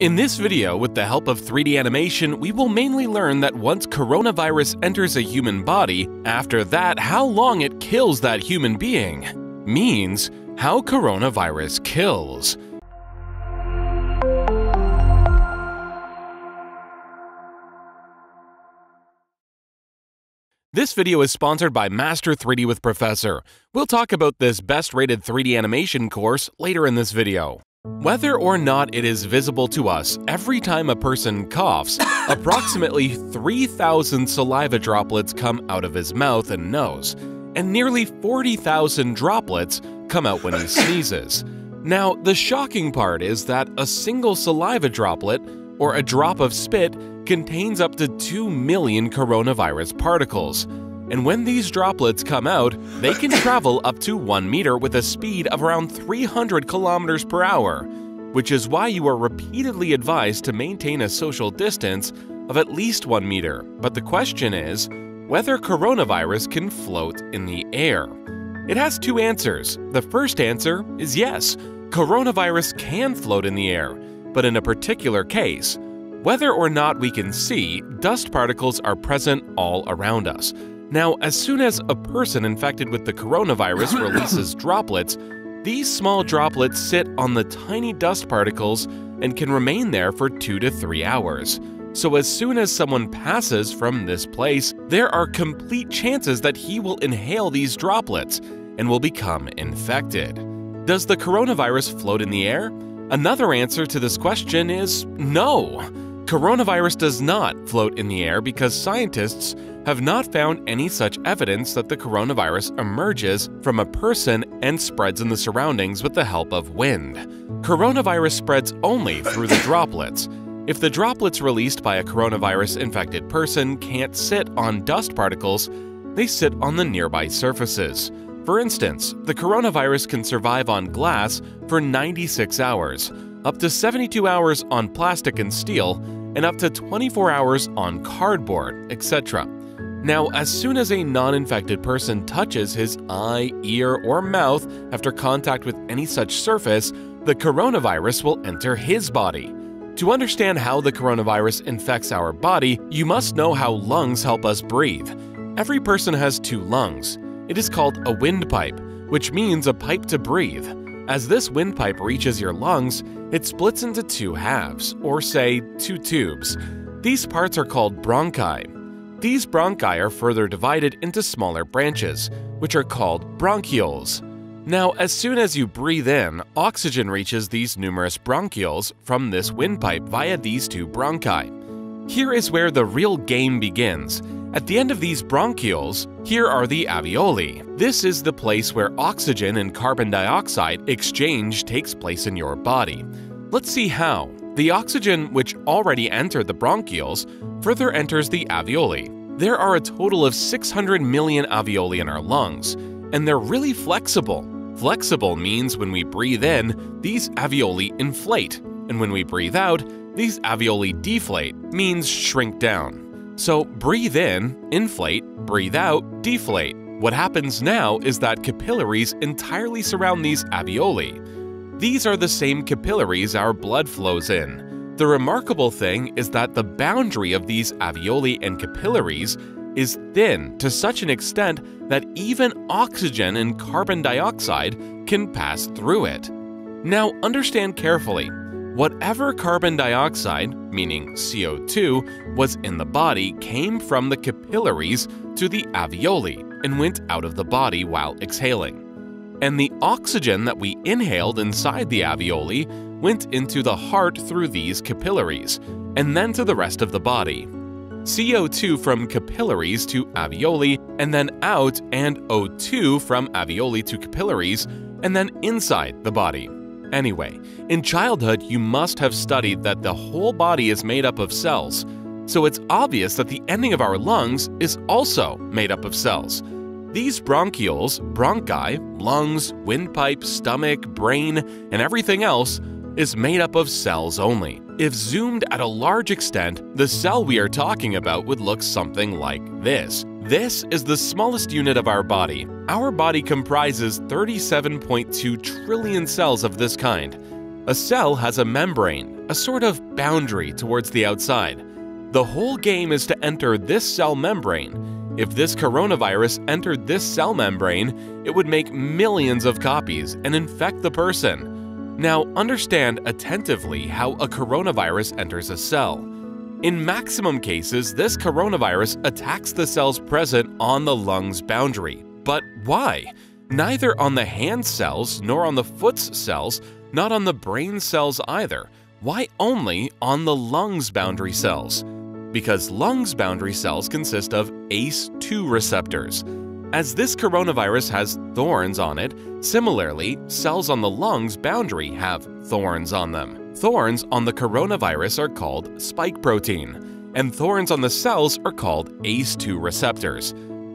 In this video, with the help of 3D animation, we will mainly learn that once coronavirus enters a human body, after that, how long it kills that human being. Means, how coronavirus kills. This video is sponsored by Master 3D with Professor. We'll talk about this best rated 3D animation course later in this video. Whether or not it is visible to us, every time a person coughs, approximately 3,000 saliva droplets come out of his mouth and nose, and nearly 40,000 droplets come out when he sneezes. Now, the shocking part is that a single saliva droplet, or a drop of spit, contains up to 2 million coronavirus particles. And when these droplets come out, they can travel up to 1 meter with a speed of around 300 kilometers per hour, which is why you are repeatedly advised to maintain a social distance of at least 1 meter. But the question is whether coronavirus can float in the air. It has two answers. The first answer is yes, coronavirus can float in the air, but in a particular case. Whether or not we can see, dust particles are present all around us. Now, as soon as a person infected with the coronavirus releases droplets, these small droplets sit on the tiny dust particles and can remain there for 2 to 3 hours. So, as soon as someone passes from this place, there are complete chances that he will inhale these droplets and will become infected. Does the coronavirus float in the air? Another answer to this question is no. Coronavirus does not float in the air because scientists have not found any such evidence that the coronavirus emerges from a person and spreads in the surroundings with the help of wind. Coronavirus spreads only through the droplets. If the droplets released by a coronavirus infected person can't sit on dust particles, they sit on the nearby surfaces. For instance, the coronavirus can survive on glass for 96 hours, up to 72 hours on plastic and steel, and up to 24 hours on cardboard, etc. Now, as soon as a non infected person touches his eye, ear, or mouth after contact with any such surface, the coronavirus will enter his body. To understand how the coronavirus infects our body, you must know how lungs help us breathe. Every person has two lungs. It is called a windpipe, which means a pipe to breathe. As this windpipe reaches your lungs, it splits into two halves, or say, two tubes. These parts are called bronchi. These bronchi are further divided into smaller branches, which are called bronchioles. Now, as soon as you breathe in, oxygen reaches these numerous bronchioles from this windpipe via these two bronchi. Here is where the real game begins. At the end of these bronchioles, here are the alveoli. This is the place where oxygen and carbon dioxide exchange takes place in your body. Let's see how. The oxygen which already entered the bronchioles further enters the alveoli. There are a total of 600 million alveoli in our lungs, and they're really flexible. Flexible means when we breathe in, these alveoli inflate, and when we breathe out, these alveoli deflate, means shrink down. So breathe in, inflate, breathe out, deflate. What happens now is that capillaries entirely surround these alveoli. These are the same capillaries our blood flows in. The remarkable thing is that the boundary of these alveoli and capillaries is thin to such an extent that even oxygen and carbon dioxide can pass through it. Now, understand carefully Whatever carbon dioxide, meaning CO2, was in the body came from the capillaries to the alveoli and went out of the body while exhaling. And the oxygen that we inhaled inside the alveoli went into the heart through these capillaries, and then to the rest of the body. CO2 from capillaries to alveoli, and then out, and O2 from alveoli to capillaries, and then inside the body. Anyway, in childhood, you must have studied that the whole body is made up of cells, so it's obvious that the ending of our lungs is also made up of cells. These bronchioles, bronchi, lungs, windpipe, stomach, brain, and everything else is made up of cells only. If zoomed at a large extent, the cell we are talking about would look something like this. This is the smallest unit of our body. Our body comprises 37.2 trillion cells of this kind. A cell has a membrane, a sort of boundary towards the outside. The whole game is to enter this cell membrane. If this coronavirus entered this cell membrane, it would make millions of copies and infect the person. Now, understand attentively how a coronavirus enters a cell. In maximum cases, this coronavirus attacks the cells present on the lung's boundary. But why? Neither on the hand cells nor on the foot's cells, not on the brain cells either. Why only on the lungs boundary cells? Because lungs boundary cells consist of ACE2 receptors. As this coronavirus has thorns on it, similarly, cells on the lungs boundary have thorns on them. Thorns on the coronavirus are called spike protein, and thorns on the cells are called ACE2 receptors.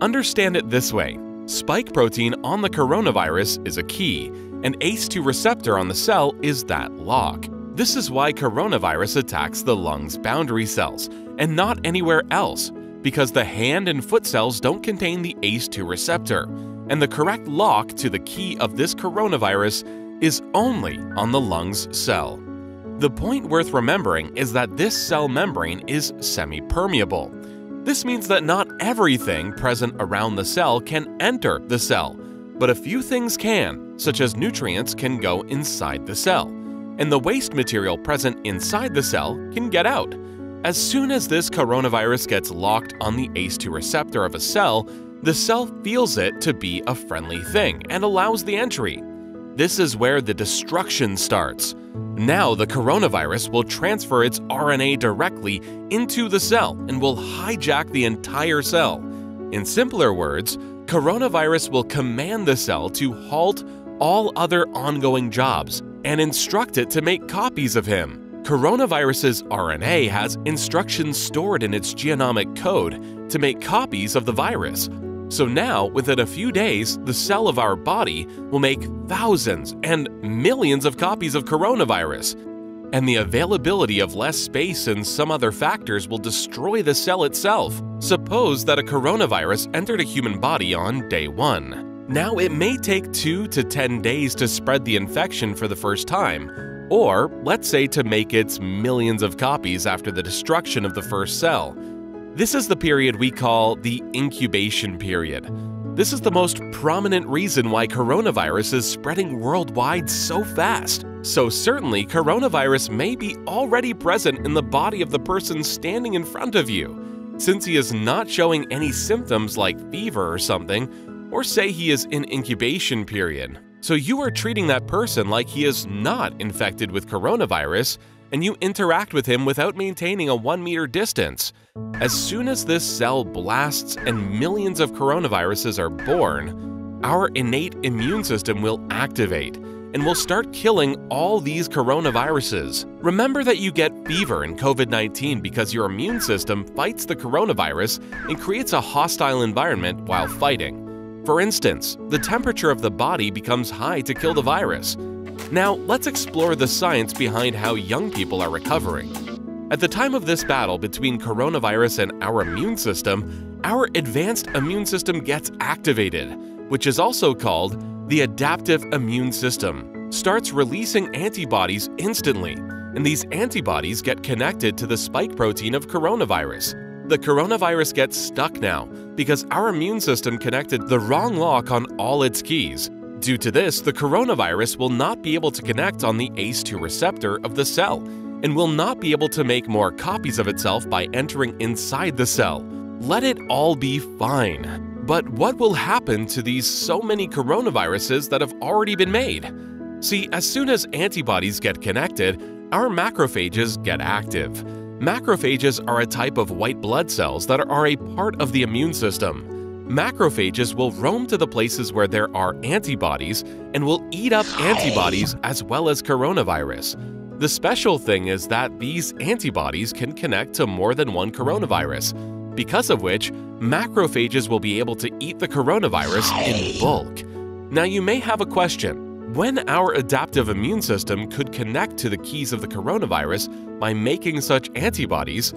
Understand it this way spike protein on the coronavirus is a key, and ACE2 receptor on the cell is that lock. This is why coronavirus attacks the lung's boundary cells and not anywhere else, because the hand and foot cells don't contain the ACE2 receptor, and the correct lock to the key of this coronavirus is only on the lung's cell. The point worth remembering is that this cell membrane is semi-permeable. This means that not everything present around the cell can enter the cell, but a few things can, such as nutrients can go inside the cell, and the waste material present inside the cell can get out. As soon as this coronavirus gets locked on the ACE2 receptor of a cell, the cell feels it to be a friendly thing and allows the entry. This is where the destruction starts. Now, the coronavirus will transfer its RNA directly into the cell and will hijack the entire cell. In simpler words, coronavirus will command the cell to halt all other ongoing jobs and instruct it to make copies of him. Coronavirus's RNA has instructions stored in its genomic code to make copies of the virus, so now, within a few days, the cell of our body will make thousands and millions of copies of coronavirus. And the availability of less space and some other factors will destroy the cell itself. Suppose that a coronavirus entered a human body on day 1. Now, it may take 2 to 10 days to spread the infection for the first time, or let's say to make its millions of copies after the destruction of the first cell. This is the period we call the incubation period. This is the most prominent reason why coronavirus is spreading worldwide so fast. So, certainly, coronavirus may be already present in the body of the person standing in front of you, since he is not showing any symptoms like fever or something, or say he is in incubation period. So, you are treating that person like he is not infected with coronavirus and you interact with him without maintaining a 1 meter distance. As soon as this cell blasts and millions of coronaviruses are born, our innate immune system will activate and will start killing all these coronaviruses. Remember that you get fever in COVID 19 because your immune system fights the coronavirus and creates a hostile environment while fighting. For instance, the temperature of the body becomes high to kill the virus, now, let's explore the science behind how young people are recovering. At the time of this battle between coronavirus and our immune system, our advanced immune system gets activated, which is also called the adaptive immune system, starts releasing antibodies instantly, and these antibodies get connected to the spike protein of coronavirus. The coronavirus gets stuck now because our immune system connected the wrong lock on all its keys, Due to this, the coronavirus will not be able to connect on the ACE2 receptor of the cell and will not be able to make more copies of itself by entering inside the cell. Let it all be fine. But what will happen to these so many coronaviruses that have already been made? See, as soon as antibodies get connected, our macrophages get active. Macrophages are a type of white blood cells that are a part of the immune system. Macrophages will roam to the places where there are antibodies and will eat up antibodies as well as coronavirus. The special thing is that these antibodies can connect to more than one coronavirus, because of which macrophages will be able to eat the coronavirus in bulk. Now you may have a question. When our adaptive immune system could connect to the keys of the coronavirus by making such antibodies,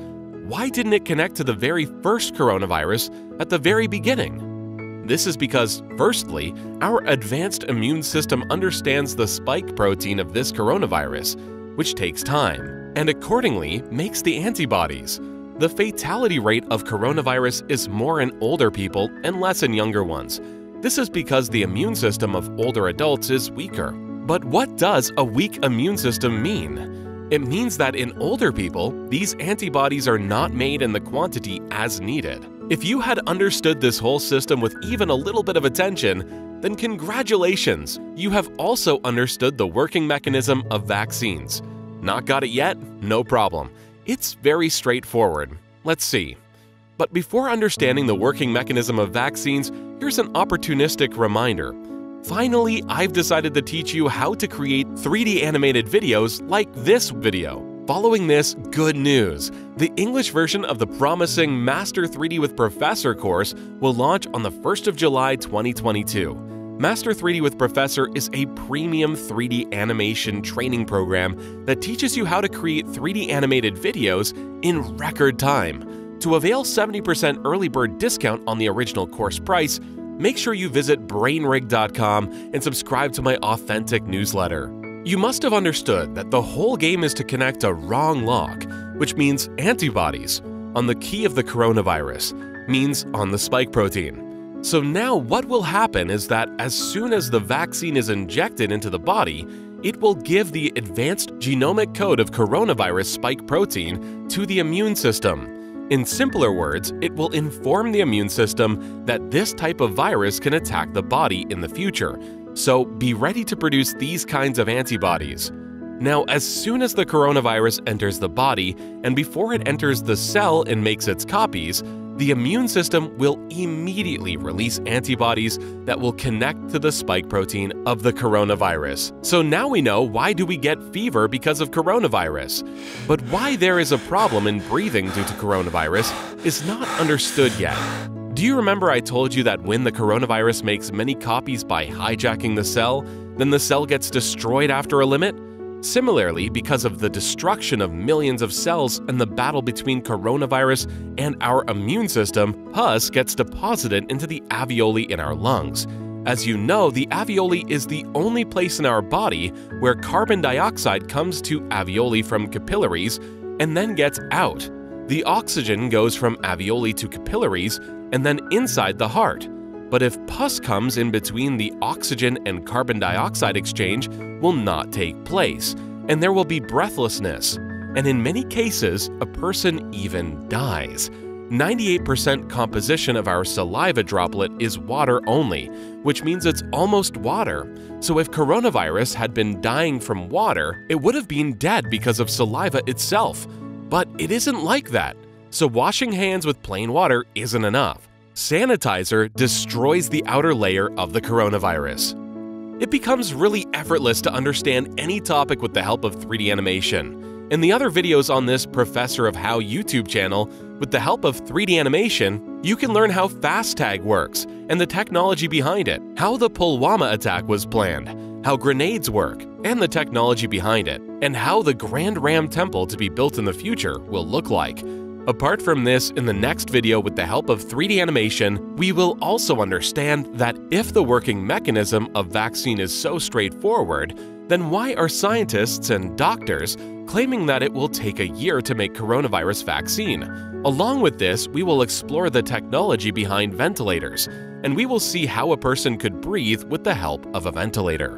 why didn't it connect to the very first coronavirus at the very beginning? This is because, firstly, our advanced immune system understands the spike protein of this coronavirus, which takes time, and accordingly makes the antibodies. The fatality rate of coronavirus is more in older people and less in younger ones. This is because the immune system of older adults is weaker. But what does a weak immune system mean? It means that in older people, these antibodies are not made in the quantity as needed. If you had understood this whole system with even a little bit of attention, then congratulations! You have also understood the working mechanism of vaccines. Not got it yet? No problem. It's very straightforward. Let's see. But before understanding the working mechanism of vaccines, here's an opportunistic reminder. Finally, I've decided to teach you how to create 3D animated videos like this video. Following this, good news! The English version of the promising Master 3D with Professor course will launch on the 1st of July 2022. Master 3D with Professor is a premium 3D animation training program that teaches you how to create 3D animated videos in record time. To avail 70% early bird discount on the original course price, make sure you visit brainrig.com and subscribe to my authentic newsletter. You must have understood that the whole game is to connect a wrong lock, which means antibodies, on the key of the coronavirus, means on the spike protein. So now what will happen is that as soon as the vaccine is injected into the body, it will give the advanced genomic code of coronavirus spike protein to the immune system. In simpler words, it will inform the immune system that this type of virus can attack the body in the future, so be ready to produce these kinds of antibodies. Now, as soon as the coronavirus enters the body, and before it enters the cell and makes its copies, the immune system will immediately release antibodies that will connect to the spike protein of the coronavirus. So now we know why do we get fever because of coronavirus. But why there is a problem in breathing due to coronavirus is not understood yet. Do you remember I told you that when the coronavirus makes many copies by hijacking the cell, then the cell gets destroyed after a limit? Similarly, because of the destruction of millions of cells and the battle between coronavirus and our immune system, pus gets deposited into the alveoli in our lungs. As you know, the alveoli is the only place in our body where carbon dioxide comes to alveoli from capillaries and then gets out. The oxygen goes from alveoli to capillaries and then inside the heart. But if pus comes in between the oxygen and carbon dioxide exchange will not take place, and there will be breathlessness. And in many cases, a person even dies. 98% composition of our saliva droplet is water only, which means it's almost water. So if coronavirus had been dying from water, it would have been dead because of saliva itself. But it isn't like that. So washing hands with plain water isn't enough. Sanitizer destroys the outer layer of the coronavirus. It becomes really effortless to understand any topic with the help of 3D animation. In the other videos on this Professor of How YouTube channel, with the help of 3D animation, you can learn how FASTag works and the technology behind it, how the Pulwama attack was planned, how grenades work, and the technology behind it, and how the Grand Ram Temple to be built in the future will look like. Apart from this, in the next video with the help of 3D animation, we will also understand that if the working mechanism of vaccine is so straightforward, then why are scientists and doctors claiming that it will take a year to make coronavirus vaccine? Along with this, we will explore the technology behind ventilators, and we will see how a person could breathe with the help of a ventilator.